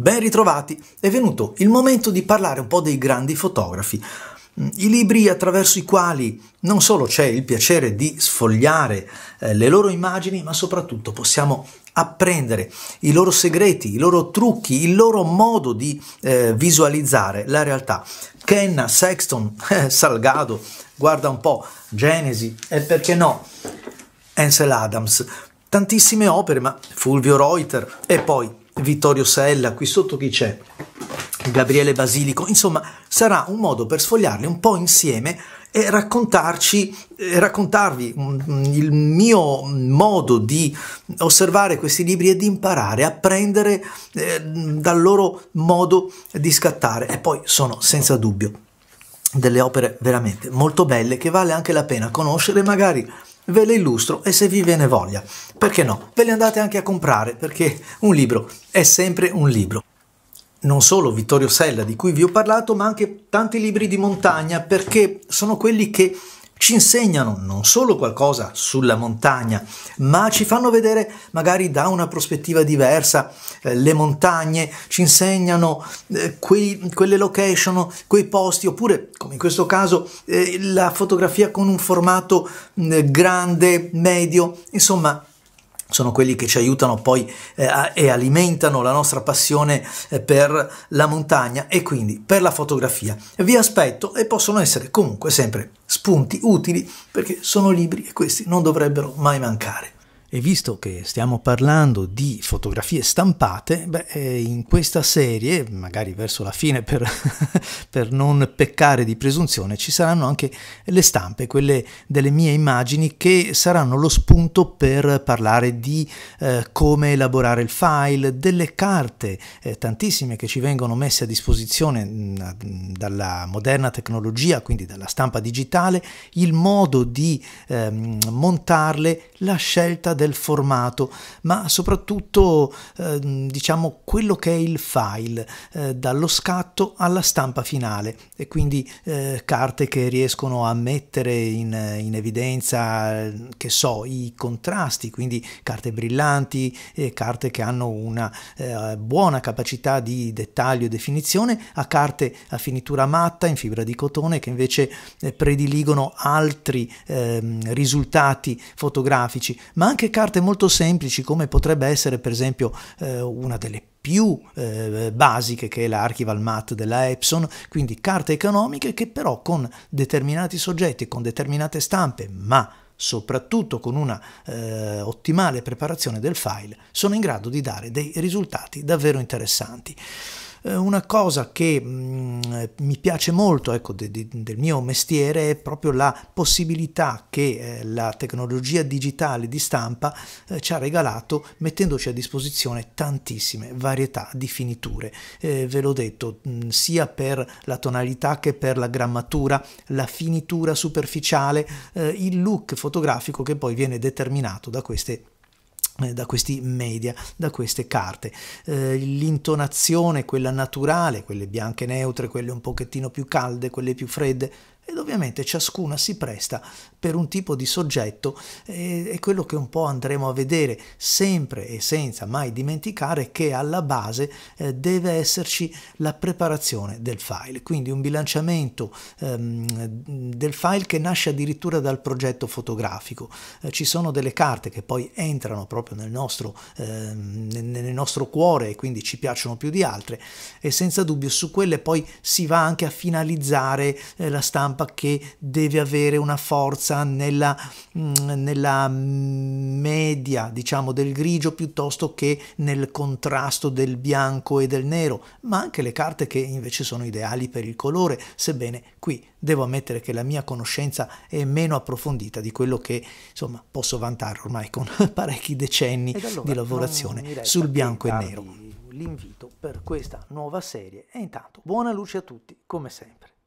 Ben ritrovati, è venuto il momento di parlare un po' dei grandi fotografi, i libri attraverso i quali non solo c'è il piacere di sfogliare eh, le loro immagini, ma soprattutto possiamo apprendere i loro segreti, i loro trucchi, il loro modo di eh, visualizzare la realtà. Kenna, Sexton, Salgado, guarda un po', Genesi e perché no, Ansel Adams, tantissime opere, ma Fulvio Reuter e poi Vittorio Sella, qui sotto chi c'è? Gabriele Basilico, insomma sarà un modo per sfogliarli un po' insieme e raccontarci, eh, raccontarvi il mio modo di osservare questi libri e di imparare, apprendere eh, dal loro modo di scattare e poi sono senza dubbio delle opere veramente molto belle che vale anche la pena conoscere magari ve le illustro e se vi viene voglia, perché no, ve le andate anche a comprare perché un libro è sempre un libro. Non solo Vittorio Sella di cui vi ho parlato, ma anche tanti libri di montagna perché sono quelli che ci insegnano non solo qualcosa sulla montagna, ma ci fanno vedere magari da una prospettiva diversa eh, le montagne, ci insegnano eh, quei, quelle location, quei posti, oppure come in questo caso eh, la fotografia con un formato mm, grande, medio, insomma sono quelli che ci aiutano poi eh, e alimentano la nostra passione eh, per la montagna e quindi per la fotografia. Vi aspetto e possono essere comunque sempre spunti utili perché sono libri e questi non dovrebbero mai mancare. E visto che stiamo parlando di fotografie stampate, beh, eh, in questa serie, magari verso la fine per, per, non peccare di presunzione, ci saranno anche le stampe, quelle delle mie immagini, che saranno lo spunto per parlare di eh, come elaborare il file, delle carte, eh, tantissime che ci vengono messe a disposizione mh, mm, dalla moderna tecnologia, quindi dalla stampa digitale, il modo di ehm, montarle, la scelta del formato, ma soprattutto eh, diciamo quello che è il file, eh, dallo scatto alla stampa finale. E quindi eh, carte che riescono a mettere in, in, evidenza, che so, i contrasti, quindi carte brillanti, carte che hanno una eh, buona capacità di dettaglio e definizione, a carte a finitura matta in fibra di cotone che invece eh, prediligono altri ehm, risultati fotografici, ma anche carte molto semplici come potrebbe essere per esempio eh, una delle più eh, basiche che è l'Archival Mat della Epson, quindi carte economiche che però con determinati soggetti, con determinate stampe, ma soprattutto con una eh, ottimale preparazione del file, sono in grado di dare dei risultati davvero interessanti. Eh, una cosa che mm, mi piace molto ecco, de, de, del mio mestiere è proprio la possibilità che eh, la tecnologia digitale di stampa eh, ci ha regalato mettendoci a disposizione tantissime varietà di finiture. Eh, ve l'ho detto, mh, mm, sia per la tonalità che per la grammatura, la finitura superficiale, eh, il look fotografico che poi viene determinato da queste da questi media, da queste carte. Eh, l'intonazione, quella naturale, quelle bianche neutre, quelle un pochettino più calde, quelle più fredde, ed ovviamente ciascuna si presta per un tipo di soggetto e è quello che un po' andremo a vedere sempre e senza mai dimenticare che alla base eh, deve esserci la preparazione del file, quindi un bilanciamento ehm, del file che nasce addirittura dal progetto fotografico. Eh, ci sono delle carte che poi entrano proprio nel nostro, ehm, nel nostro cuore e quindi ci piacciono più di altre. E senza dubbio su quelle poi si va anche a finalizzare eh, la stampa che deve avere una forza nella, mm, nella media, diciamo, del grigio piuttosto che nel contrasto del bianco e del nero, ma anche le carte che invece sono ideali per il colore, sebbene qui devo ammettere che la mia conoscenza è meno approfondita di quello che insomma posso vantare ormai con parecchi decenni allora, di lavorazione sul bianco e nero. L'invito per questa nuova serie e intanto buona luce a tutti come sempre.